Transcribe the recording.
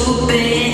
surpreende.